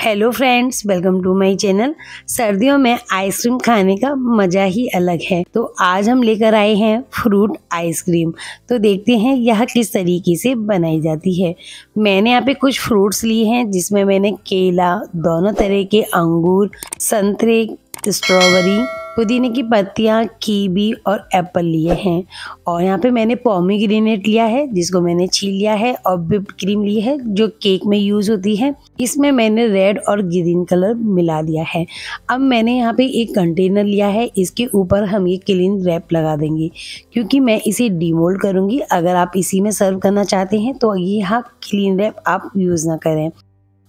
Hello friends welcome to my channel सर्दियों में ice cream खाने का मज़ा ही अलग है। तो आज हम लेकर आए हैं फ्रूट आइसक्रीम तो देखते हैं यह किस तरीके से बनाई जाती है। मैंने यहाँ पे कुछ फ्रूट्स लिए हैं, जिसमें मैंने केला, दोनों तरह के अंगूर, संतरे स्ट्रॉबेरी पुदीने की पत्तियाँ, कीवी और एप्पल लिए हैं। और यहाँ पे मैंने पोमीग्रेनेट लिया है, जिसको मैंने छील लिया है और विप्ड क्रीम ली है, जो केक में यूज़ होती है। इसमें मैंने रेड और ग्रीन कलर मिला दिया है। अब मैंने यहाँ पे एक कंटेनर लिया है, इसके ऊपर हम ये क्लीन रैप लगा देंगे, क्योंकि मैं इसे डिमोल्ड करूँगी। अगर आप इसी में सर्व करना चाहते हैं तो ये यहाँ क्लीन रैप आप यूज़ ना करें।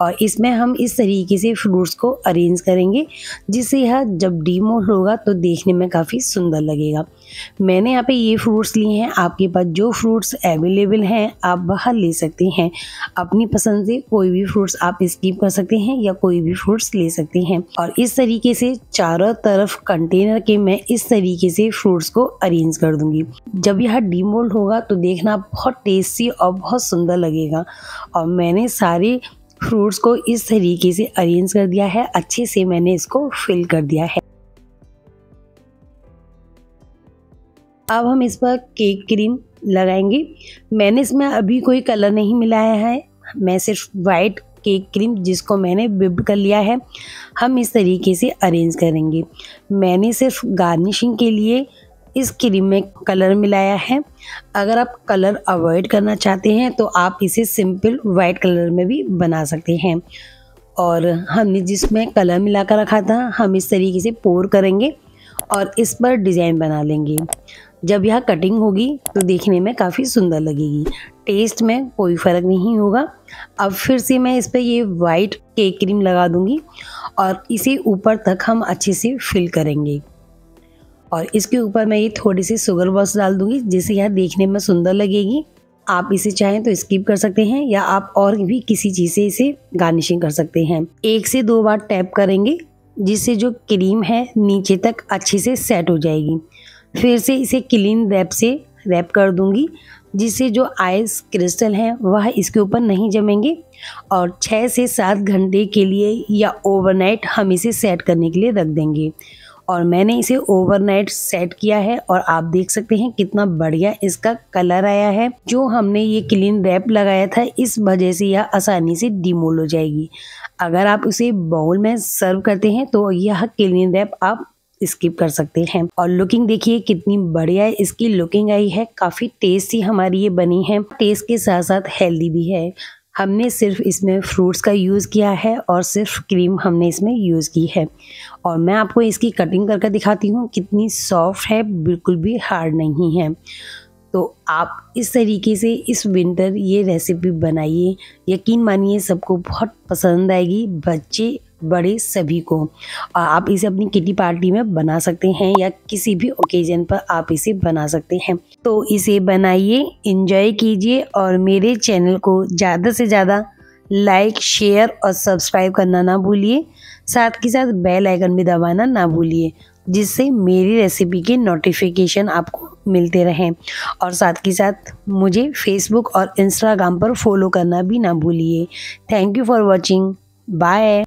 और इसमें हम इस तरीके से फ्रूट्स को अरेंज करेंगे, जिससे यह जब डीमोल्ड होगा तो देखने में काफ़ी सुंदर लगेगा। मैंने यहाँ पे ये फ्रूट्स लिए हैं, आपके पास जो फ्रूट्स अवेलेबल हैं, आप बाहर ले सकते हैं। अपनी पसंद से कोई भी फ्रूट्स आप स्कीप कर सकते हैं या कोई भी फ्रूट्स ले सकते हैं। और इस तरीके से चारों तरफ़ कंटेनर के मैं इस तरीके से फ्रूट्स को अरेंज कर दूँगी। जब यह डीमोल्ड होगा तो देखना बहुत टेस्टी और बहुत सुंदर लगेगा। और मैंने सारे फ्रूट्स को इस तरीके से अरेंज कर दिया है। अच्छे से मैंने इसको फिल कर दिया है। अब हम इस पर केक क्रीम लगाएँगे। मैंने इसमें अभी कोई कलर नहीं मिलाया है। मैं सिर्फ़ वाइट केक क्रीम जिसको मैंने बिब्ड कर लिया है, हम इस तरीके से अरेंज करेंगे। मैंने सिर्फ़ गार्निशिंग के लिए इस क्रीम में कलर मिलाया है। अगर आप कलर अवॉइड करना चाहते हैं तो आप इसे सिंपल वाइट कलर में भी बना सकते हैं। और हमने जिसमें कलर मिला कर रखा था, हम इस तरीके से पोर करेंगे और इस पर डिज़ाइन बना लेंगे। जब यह कटिंग होगी तो देखने में काफ़ी सुंदर लगेगी। टेस्ट में कोई फ़र्क नहीं होगा। अब फिर से मैं इस पर ये वाइट केक क्रीम लगा दूँगी और इसे ऊपर तक हम अच्छे से फिल करेंगे। और इसके ऊपर मैं ये थोड़ी सी शुगर बॉक्स डाल दूँगी जिससे यह देखने में सुंदर लगेगी। आप इसे चाहें तो स्किप कर सकते हैं या आप और भी किसी चीज़ से इसे गार्निशिंग कर सकते हैं। एक से दो बार टैप करेंगे, जिससे जो क्रीम है नीचे तक अच्छे से सेट हो जाएगी। फिर से इसे क्लीन रैप से रैप कर दूँगी, जिससे जो आइस क्रिस्टल हैं, वह इसके ऊपर नहीं जमेंगे और छः से सात घंटे के लिए या ओवरनाइट हम इसे सेट करने के लिए रख देंगे। और मैंने इसे ओवरनाइट सेट किया है और आप देख सकते हैं कितना बढ़िया इसका कलर आया है। जो हमने ये क्लीन रैप लगाया था, इस वजह से यह आसानी से डिमोल हो जाएगी। अगर आप उसे बाउल में सर्व करते हैं तो यह क्लीन रैप आप स्किप कर सकते हैं। और लुकिंग देखिए कितनी बढ़िया इसकी लुकिंग आई है। काफ़ी टेस्टी हमारी ये बनी है। टेस्ट के साथ साथ हेल्दी भी है। हमने सिर्फ़ इसमें फ्रूट्स का यूज़ किया है और सिर्फ़ क्रीम हमने इसमें यूज़ की है। और मैं आपको इसकी कटिंग करके दिखाती हूँ, कितनी सॉफ्ट है, बिल्कुल भी हार्ड नहीं है। तो आप इस तरीके से इस विंटर ये रेसिपी बनाइए। यकीन मानिए सबको बहुत पसंद आएगी। बच्चे बड़े सभी को। आप इसे अपनी किटी पार्टी में बना सकते हैं या किसी भी ओकेजन पर आप इसे बना सकते हैं। तो इसे बनाइए इंजॉय कीजिए और मेरे चैनल को ज़्यादा से ज़्यादा लाइक, शेयर और सब्सक्राइब करना ना भूलिए। साथ के साथ बेल आइकन भी दबाना ना भूलिए, जिससे मेरी रेसिपी के नोटिफिकेशन आपको मिलते रहें। और साथ के साथ मुझे फेसबुक और इंस्टाग्राम पर फॉलो करना भी ना भूलिए। Thank you for watching bye